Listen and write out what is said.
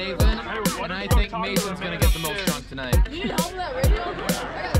And I think Mason's gonna get the most drunk tonight. You that radio?